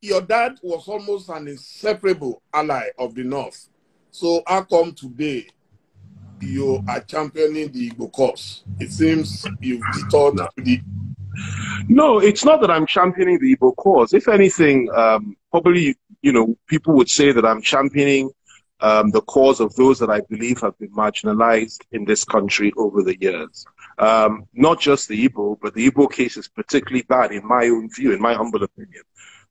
your dad was almost an inseparable ally of the North. So how come today you are championing the Igbo cause? It seems you've detoured no. the. No, it's not that I'm championing the Igbo cause. If anything, um, probably you know people would say that I'm championing um, the cause of those that I believe have been marginalized in this country over the years. Um, not just the Igbo, but the Igbo case is particularly bad in my own view, in my humble opinion.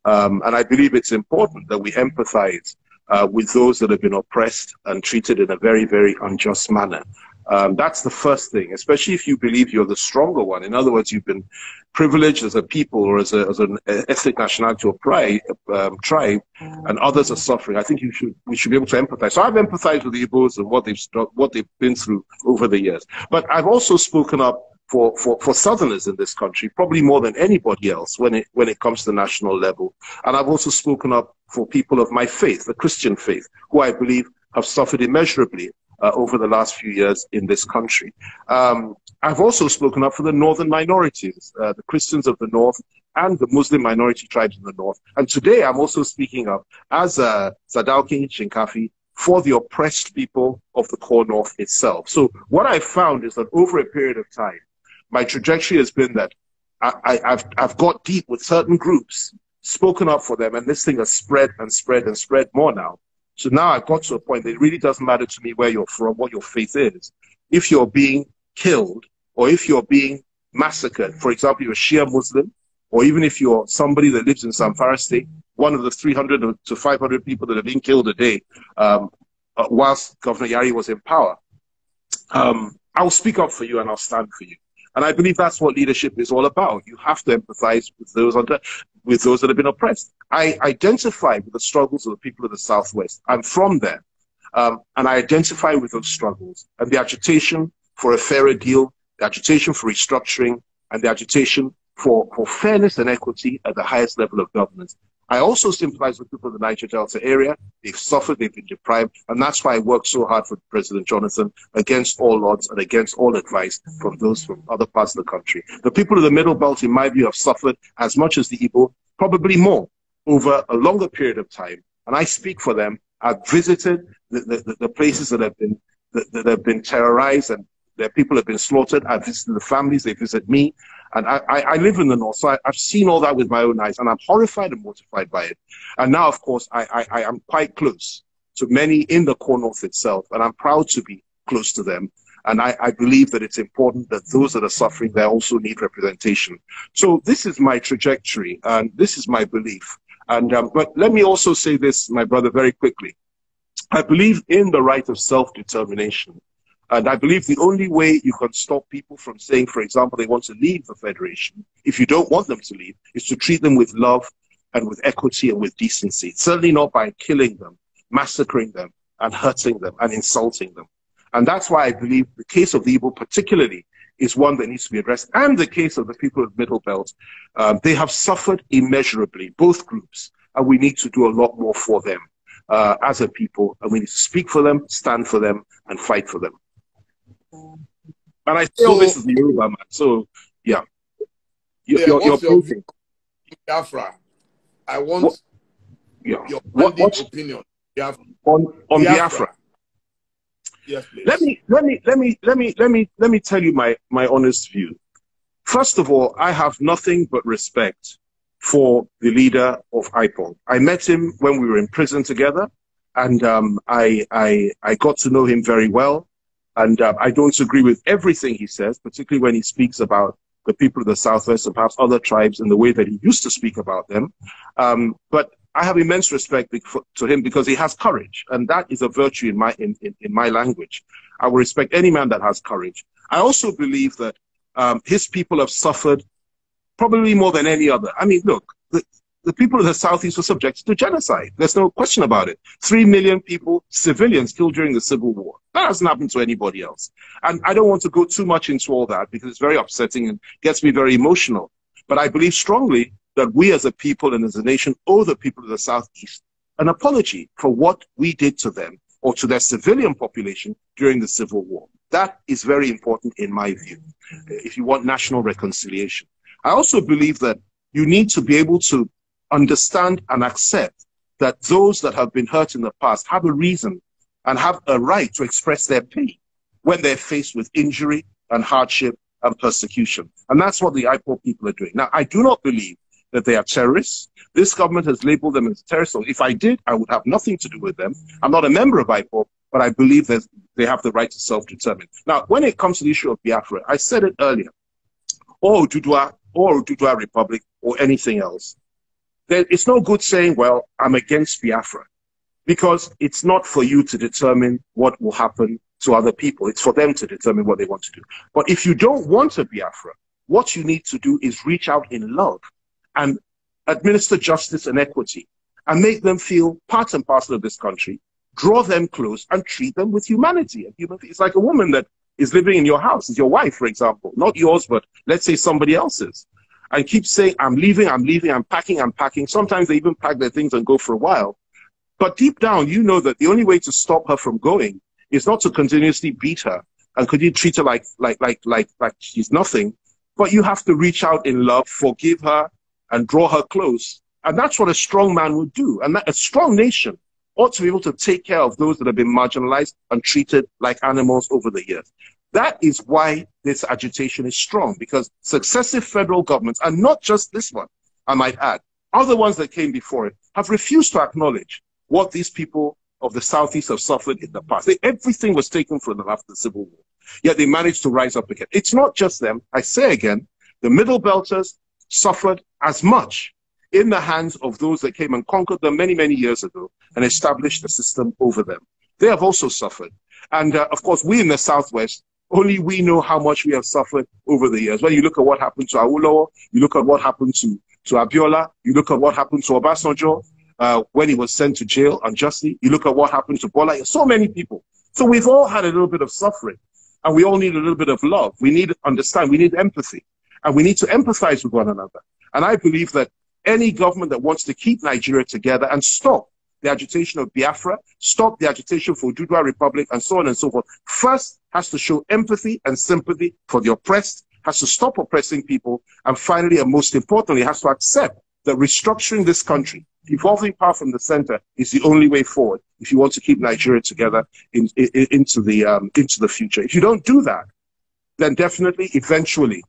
Um, and I believe it's important that we empathize uh, with those that have been oppressed and treated in a very, very unjust manner. Um, that's the first thing, especially if you believe you're the stronger one. In other words, you've been privileged as a people or as, a, as an ethnic nationality or pride, um, tribe, and others are suffering. I think you should we should be able to empathize. So I've empathized with the Igbos and what they've what they've been through over the years. But I've also spoken up for, for, for Southerners in this country, probably more than anybody else when it, when it comes to the national level. And I've also spoken up for people of my faith, the Christian faith, who I believe have suffered immeasurably uh, over the last few years in this country. Um, I've also spoken up for the northern minorities, uh, the Christians of the north and the Muslim minority tribes in the north. And today I'm also speaking up as uh, Sadauki Shinkafi for the oppressed people of the core north itself. So what I found is that over a period of time, my trajectory has been that I, have I've got deep with certain groups, spoken up for them, and this thing has spread and spread and spread more now. So now I've got to a point that it really doesn't matter to me where you're from, what your faith is. If you're being killed or if you're being massacred, for example, you're a Shia Muslim, or even if you're somebody that lives in Zamfara State, one of the 300 to 500 people that are being killed a day um, uh, whilst Governor Yari was in power, um, I'll speak up for you and I'll stand for you. And I believe that's what leadership is all about. You have to empathize with those under, with those that have been oppressed. I identify with the struggles of the people of the Southwest. I'm from there. Um, and I identify with those struggles and the agitation for a fairer deal, the agitation for restructuring, and the agitation for, for fairness and equity at the highest level of governance. I also sympathize with people in the Niger Delta area. They've suffered, they've been deprived, and that's why I work so hard for President Jonathan against all odds and against all advice from those from other parts of the country. The people of the Middle Belt, in my view, have suffered as much as the Igbo, probably more, over a longer period of time. And I speak for them. I've visited the, the, the places that have been that, that have been terrorized and their people have been slaughtered. I've visited the families, they visit me. And I, I, I live in the north, so I, have seen all that with my own eyes, and I'm horrified and mortified by it. And now, of course, I, I, I am quite close to many in the core north itself, and I'm proud to be close to them. And I, I, believe that it's important that those that are suffering, there also need representation. So this is my trajectory, and this is my belief. And um, but let me also say this, my brother, very quickly. I believe in the right of self-determination. And I believe the only way you can stop people from saying, for example, they want to leave the Federation, if you don't want them to leave, is to treat them with love and with equity and with decency. Certainly not by killing them, massacring them, and hurting them and insulting them. And that's why I believe the case of the Igbo particularly is one that needs to be addressed. And the case of the people of Middle Belt, um, they have suffered immeasurably, both groups, and we need to do a lot more for them uh, as a people. And we need to speak for them, stand for them, and fight for them. And I say so, all this is the Yoruba man. So yeah. You, yeah you're, you're your Biafra. I want what, yeah. your what, what, opinion. Biafra. On on Biafra. Biafra. Yes, please. Let me let me let me let me let me let me tell you my my honest view. First of all, I have nothing but respect for the leader of IPOB. I met him when we were in prison together, and um, I, I I got to know him very well. And uh, I don't agree with everything he says, particularly when he speaks about the people of the Southwest and perhaps other tribes in the way that he used to speak about them. Um, but I have immense respect to him because he has courage, and that is a virtue in my in, in, in my language. I will respect any man that has courage. I also believe that um, his people have suffered probably more than any other. I mean, look, the, the people of the Southeast were subjected to genocide. There's no question about it. Three million people, civilians, killed during the Civil War. That hasn't happened to anybody else. And I don't want to go too much into all that because it's very upsetting and gets me very emotional. But I believe strongly that we as a people and as a nation owe the people of the Southeast an apology for what we did to them or to their civilian population during the Civil War. That is very important in my view, if you want national reconciliation. I also believe that you need to be able to understand and accept that those that have been hurt in the past have a reason and have a right to express their pain when they're faced with injury and hardship and persecution. And that's what the IPOB people are doing. Now, I do not believe that they are terrorists. This government has labeled them as terrorists. So if I did, I would have nothing to do with them. I'm not a member of IPOB, but I believe that they have the right to self-determine. Now, when it comes to the issue of Biafra, I said it earlier, oh, or Dudua, or oh, Dudua Republic, or anything else. It's no good saying, well, I'm against Biafra, because it's not for you to determine what will happen to other people. It's for them to determine what they want to do. But if you don't want a Biafra, what you need to do is reach out in love and administer justice and equity and make them feel part and parcel of this country, draw them close and treat them with humanity. And human, it's like a woman that is living in your house, is your wife, for example, not yours, but let's say somebody else's. And keep saying, I'm leaving, I'm leaving, I'm packing, I'm packing. Sometimes they even pack their things and go for a while. But deep down, you know that the only way to stop her from going is not to continuously beat her and could you treat her like, like, like, like, like she's nothing, but you have to reach out in love, forgive her, and draw her close. And that's what a strong man would do. And that, a strong nation ought to be able to take care of those that have been marginalized and treated like animals over the years. That is why this agitation is strong, because successive federal governments, and not just this one, I might add, other ones that came before it, have refused to acknowledge what these people of the Southeast have suffered in the past. They, everything was taken from them after the Civil War. Yet they managed to rise up again. It's not just them. I say again, the Middle Belters suffered as much in the hands of those that came and conquered them many, many years ago and established a system over them. They have also suffered. And uh, of course, we in the Southwest, only we know how much we have suffered over the years. When you look at what happened to Awolowo, you look at what happened to, to Abiola, you look at what happened to Obasanjo, uh, when he was sent to jail unjustly. You look at what happened to Bola. So many people. So we've all had a little bit of suffering, and we all need a little bit of love. We need to understand. We need empathy, and we need to empathize with one another. And I believe that any government that wants to keep Nigeria together and stop the agitation of Biafra, stop the agitation for Oduduwa Republic, and so on and so forth, first has to show empathy and sympathy for the oppressed, has to stop oppressing people, and finally, and most importantly, has to accept that restructuring this country evolving power from the center is the only way forward if you want to keep Nigeria together in, in, into the um, into the future. If you don't do that, then definitely, eventually,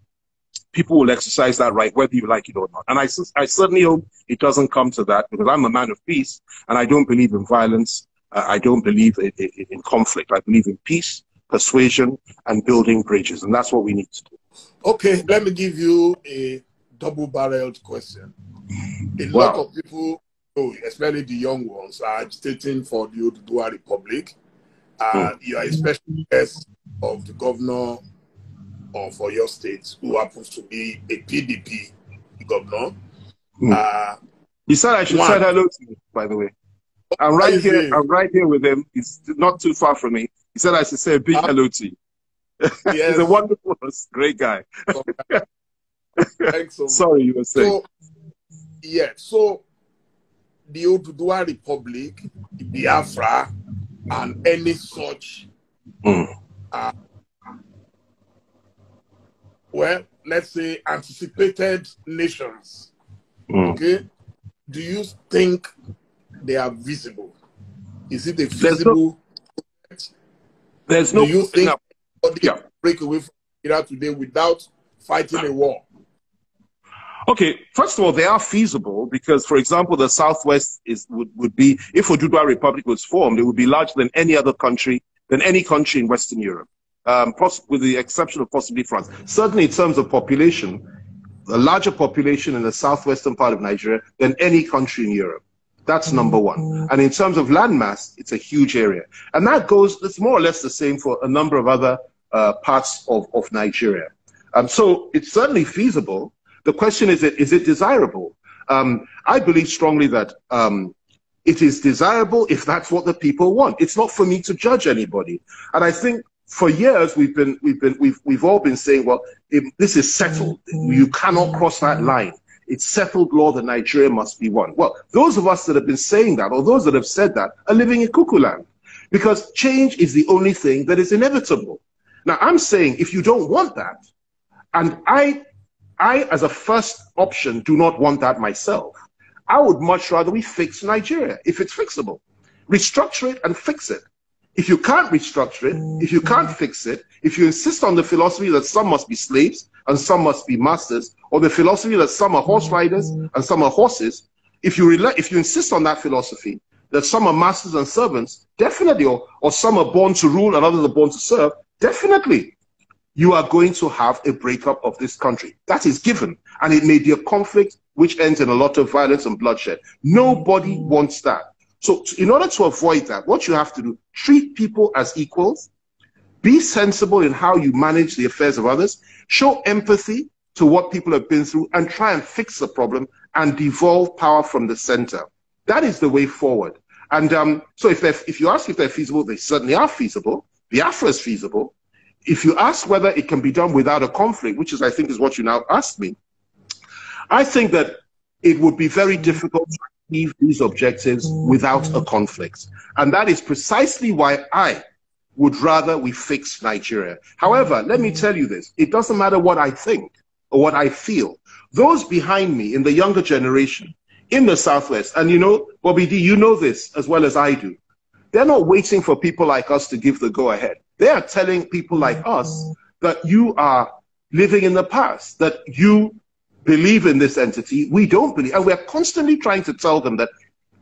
people will exercise that right, whether you like it or not. And I, I certainly hope it doesn't come to that because I'm a man of peace and I don't believe in violence. Uh, I don't believe in, in, in conflict. I believe in peace, persuasion, and building bridges. And that's what we need to do. Okay, let me give you a double barreled question. A wow. lot of people especially the young ones, are agitating for the Oduduwa Republic. Uh, mm. You are especially guest of the governor of for your state, who happens to be a PDP governor. Mm. Uh, he said I should one, say hello to you, by the way. I'm right here. I'm right here with him. He's not too far from me. He said I should say a big uh, hello to you. Yes. He's a wonderful, great guy. Thanks so much. Sorry, you were saying. So, yeah. So the Oduduwa Republic, the Biafra, and any such, mm. uh, well, let's say anticipated nations. Mm. Okay, do you think they are visible? Is it a visible? There's no. Do you think no. yeah. break away from Iraq today without fighting a war? Okay, first of all, they are feasible because, for example, the Southwest is would, would be, if Oduduwa Republic was formed, it would be larger than any other country, than any country in Western Europe, um, with the exception of possibly France. Certainly in terms of population, a larger population in the southwestern part of Nigeria than any country in Europe. That's number one. And in terms of landmass, it's a huge area. And that goes, it's more or less the same for a number of other uh, parts of, of Nigeria. Um, so it's certainly feasible. The question is, is it desirable? Um, I believe strongly that um, it is desirable if that's what the people want. It's not for me to judge anybody. And I think for years we've been we've been we've we've all been saying, well, this is settled. Mm-hmm. You cannot cross that line. It's settled law that Nigeria must be one. Well, those of us that have been saying that, or those that have said that, are living in cuckoo land, because change is the only thing that is inevitable. Now, I'm saying if you don't want that, and I I, as a first option, do not want that myself. I would much rather we fix Nigeria if it's fixable. Restructure it and fix it. If you can't restructure it, if you can't mm-hmm. fix it, if you insist on the philosophy that some must be slaves and some must be masters, or the philosophy that some are horse mm-hmm. riders and some are horses, if you if you insist on that philosophy, that some are masters and servants, definitely, or, or some are born to rule and others are born to serve, definitely, you are going to have a breakup of this country. That is given. And it may be a conflict which ends in a lot of violence and bloodshed. Nobody mm-hmm. wants that. So in order to avoid that, what you have to do, treat people as equals, be sensible in how you manage the affairs of others, show empathy to what people have been through, and try and fix the problem and devolve power from the center. That is the way forward. And um, so if, if you ask if they're feasible, they certainly are feasible. The Biafra is feasible. If you ask whether it can be done without a conflict, which is, I think, is what you now asked me, I think that it would be very difficult to achieve these objectives without a conflict. And that is precisely why I would rather we fix Nigeria. However, let me tell you this it doesn't matter what I think or what I feel. Those behind me in the younger generation in the Southwest, and you know, Bobby D, you know this as well as I do, they're not waiting for people like us to give the go ahead. They are telling people like us that you are living in the past, that you believe in this entity. We don't believe. And we're constantly trying to tell them that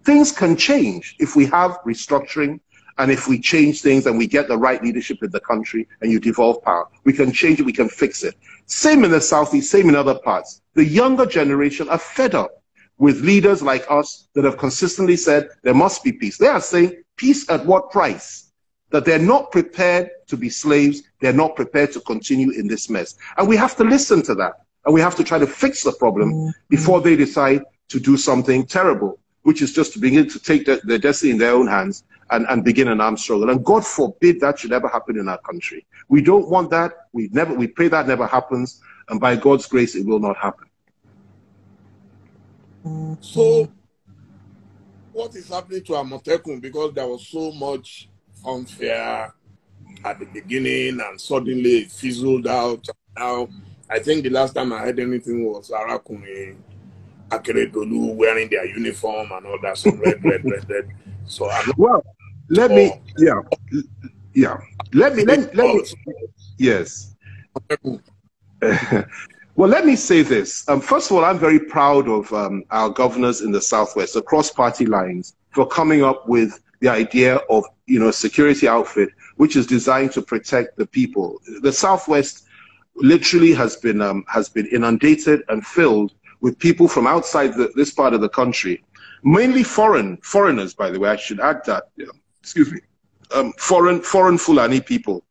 things can change if we have restructuring and if we change things and we get the right leadership in the country and you devolve power. We can change it, we can fix it. Same in the Southeast, same in other parts. The younger generation are fed up with leaders like us that have consistently said there must be peace. They are saying peace at what price? That they're not prepared to be slaves. They're not prepared to continue in this mess. And we have to listen to that. And we have to try to fix the problem mm-hmm. before they decide to do something terrible, which is just to begin to take their, their destiny in their own hands and, and begin an armed struggle. And God forbid that should ever happen in our country. We don't want that. We never we pray that never happens, and by God's grace it will not happen. So what is happening to Amotekun because there was so much unfair at the beginning and suddenly it fizzled out. Now I think the last time I heard anything was Arakunrin Akeredolu wearing their uniform and all that, so red, red, red, red. So I'm well, let me, yeah, yeah. Let me, let, let me, yes. well, let me say this. Um, first of all, I'm very proud of um, our governors in the Southwest across party lines for coming up with the idea of, you know, security outfit which is designed to protect the people. The Southwest literally has been um, has been inundated and filled with people from outside the, this part of the country, mainly foreign foreigners. By the way, I should add that. You know, excuse me, um, foreign foreign Fulani people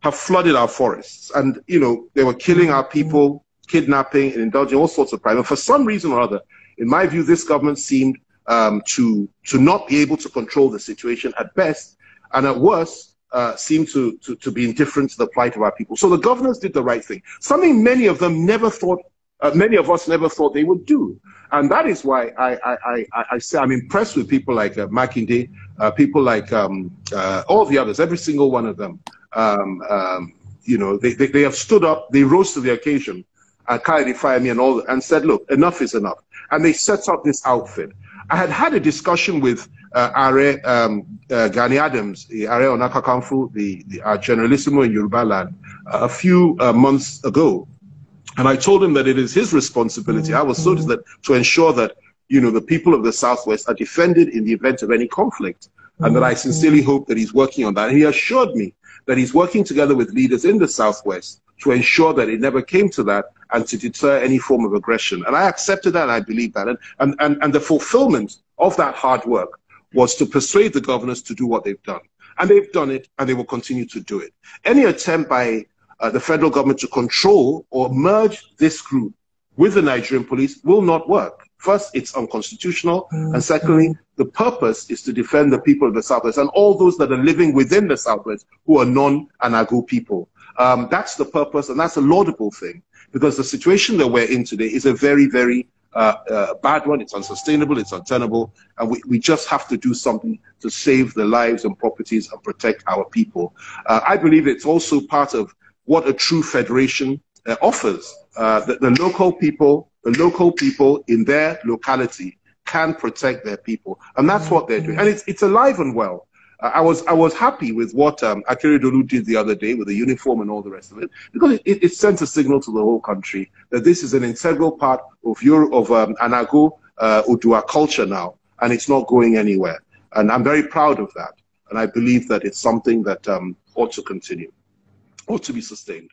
have flooded our forests, and you know they were killing our people, kidnapping and indulging all sorts of crime. And for some reason or other, in my view, this government seemed um, to to not be able to control the situation at best, and at worst uh, seem to, to, to be indifferent to the plight of our people. So the governors did the right thing, something many of them never thought, uh, many of us never thought they would do. And that is why I, I, I, I say I'm impressed with people like uh, Makinde, uh, people like um, uh, all the others, every single one of them. Um, um, you know, they, they, they, have stood up, they rose to the occasion, uh, Kayode Fayemi and all, and said, look, enough is enough. And they set up this outfit. I had had a discussion with uh, Are um, uh, Gani Adams, the Are Ona Kakanfo, the, the uh, Generalissimo in Yoruba land, a few uh, months ago. And I told him that it is his responsibility. I was so that to ensure that you know the people of the Southwest are defended in the event of any conflict, and that I sincerely hope that he's working on that. And he assured me that he's working together with leaders in the Southwest to ensure that it never came to that and to deter any form of aggression. And I accepted that and I believe that. And, and, and, and the fulfillment of that hard work was to persuade the governors to do what they've done. And they've done it, and they will continue to do it. Any attempt by uh, the federal government to control or merge this group with the Nigerian police will not work. First, it's unconstitutional. Mm-hmm. And secondly, the purpose is to defend the people of the Southwest and all those that are living within the Southwest who are non-Anago people. Um, that's the purpose, and that's a laudable thing because the situation that we're in today is a very, very uh, uh, bad one. It's unsustainable. It's untenable. And we, we just have to do something to save the lives and properties and protect our people. Uh, I believe it's also part of what a true federation offers. the, the local people, the local people in their locality can protect their people. And that's what they're doing. And it's, it's alive and well. I was I was happy with what um, Akeredolu did the other day with the uniform and all the rest of it because it, it sent a signal to the whole country that this is an integral part of your of um, Anago uh, Udua culture now, and it's not going anywhere. And I'm very proud of that, and I believe that it's something that um, ought to continue, ought to be sustained.